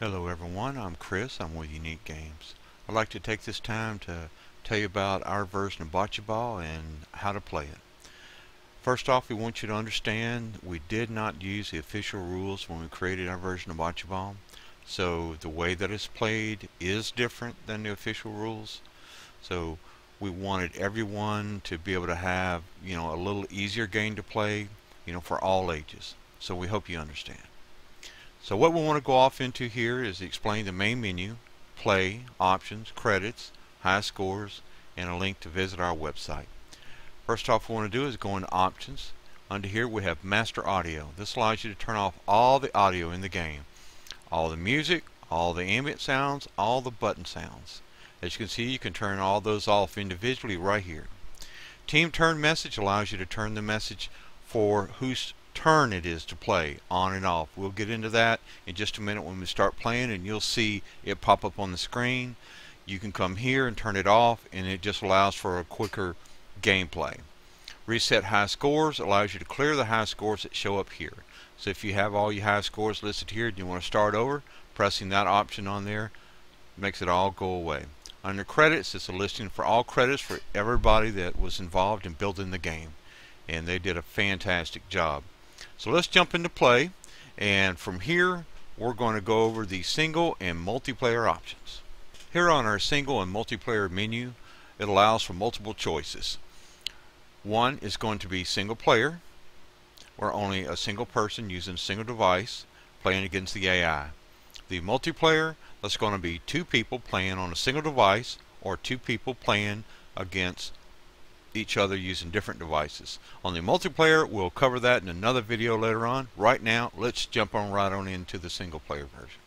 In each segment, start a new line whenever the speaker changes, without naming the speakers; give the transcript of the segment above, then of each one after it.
Hello everyone, I'm Chris, I'm with Unique Games. I'd like to take this time to tell you about our version of Bocce Ball and how to play it. First off, we want you to understand we did not use the official rules when we created our version of Bocce Ball. So the way that it's played is different than the official rules. So we wanted everyone to be able to have, you know, a little easier game to play, you know, for all ages. So we hope you understand. So what we want to go off into here is explain the main menu, play, options, credits, high scores, and a link to visit our website. First off we want to do is go into options. Under here we have master audio. This allows you to turn off all the audio in the game. All the music, all the ambient sounds, all the button sounds. As you can see you can turn all those off individually right here. Team turn message allows you to turn the message for who's turn it is to play on and off. We'll get into that in just a minute when we start playing and you'll see it pop up on the screen. You can come here and turn it off and it just allows for a quicker gameplay. Reset high scores allows you to clear the high scores that show up here. So if you have all your high scores listed here and you want to start over, pressing that option on there makes it all go away. Under credits, it's a listing for all credits for everybody that was involved in building the game. And they did a fantastic job. So let's jump into play and from here we're going to go over the single and multiplayer options. Here on our single and multiplayer menu it allows for multiple choices. One is going to be single player where only a single person using a single device playing against the AI. The multiplayer that's going to be two people playing on a single device or two people playing against each other using different devices. On the multiplayer, we'll cover that in another video later on. Right now, let's jump on right on into the single player version.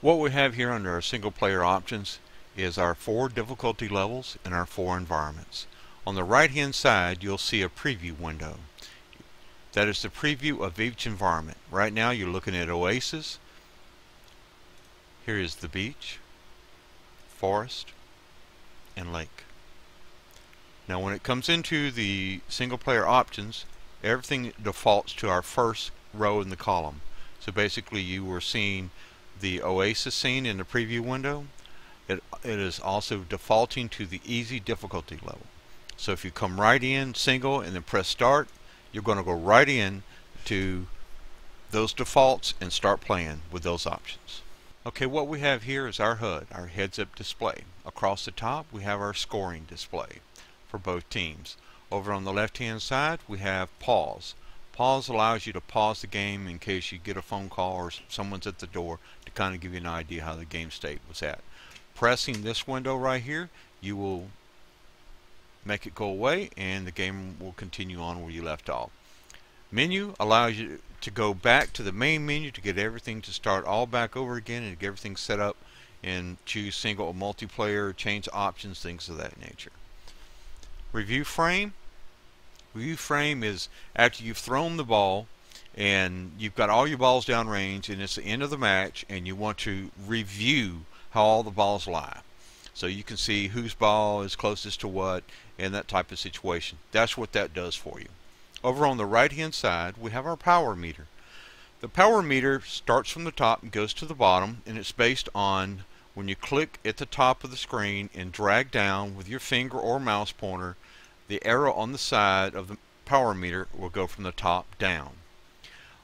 What we have here under our single player options is our four difficulty levels and our four environments. On the right hand side, you'll see a preview window. That is the preview of each environment. Right now, you're looking at Oasis. Here is the beach, forest, and lake. Now when it comes into the single player options, everything defaults to our first row in the column. So basically you were seeing the Oasis scene in the preview window. It, it is also defaulting to the easy difficulty level. So if you come right in single and then press start, you're going to go right in to those defaults and start playing with those options. Okay, what we have here is our HUD, our heads-up display. Across the top, we have our scoring display for both teams. Over on the left hand side we have pause. Pause allows you to pause the game in case you get a phone call or someone's at the door to kind of give you an idea how the game state was at. Pressing this window right here you will make it go away and the game will continue on where you left off. Menu allows you to go back to the main menu to get everything to start all back over again and get everything set up and choose single or multiplayer, change options, things of that nature. Review frame. Review frame is after you've thrown the ball and you've got all your balls down range and it's the end of the match and you want to review how all the balls lie. So you can see whose ball is closest to what in that type of situation. That's what that does for you. Over on the right hand side we have our power meter. The power meter starts from the top and goes to the bottom and it's based on when you click at the top of the screen and drag down with your finger or mouse pointer, the arrow on the side of the power meter will go from the top down.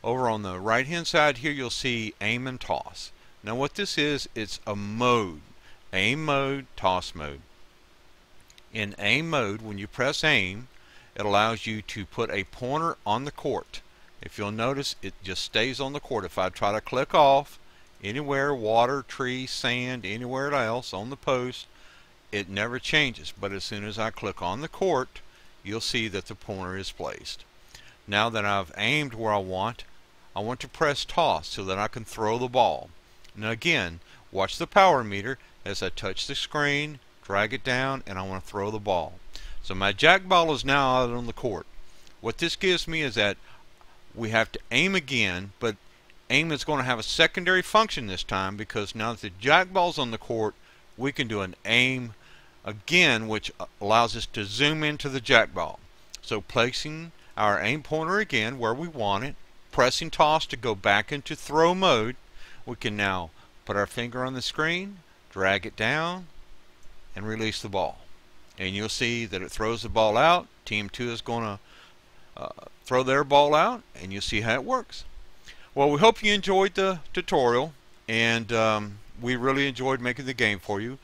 Over on the right hand side here you'll see aim and toss. Now what this is, it's a mode. Aim mode, toss mode. In aim mode, when you press aim, it allows you to put a pointer on the court. If you'll notice, it just stays on the court. If I try to click off, anywhere water tree sand anywhere else on the post it never changes. But as soon as I click on the court you'll see that the pointer is placed. Now that I've aimed where I want I want to press toss so that I can throw the ball. Now again watch the power meter. As I touch the screen drag it down and I want to throw the ball. So my jack ball is now out on the court. What this gives me is that we have to aim again but aim is going to have a secondary function this time because now that the jackball's on the court we can do an aim again which allows us to zoom into the jackball so placing our aim pointer again where we want it pressing toss to go back into throw mode we can now put our finger on the screen, drag it down, and release the ball. And you'll see that it throws the ball out. Team 2 is going to uh, throw their ball out, and you'll see how it works. Well, we hope you enjoyed the tutorial, and um, we really enjoyed making the game for you.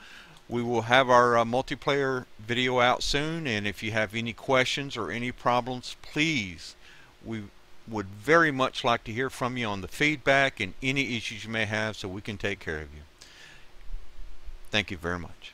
We will have our uh, multiplayer video out soon, and if you have any questions or any problems, please, we would very much like to hear from you on the feedback and any issues you may have so we can take care of you. Thank you very much.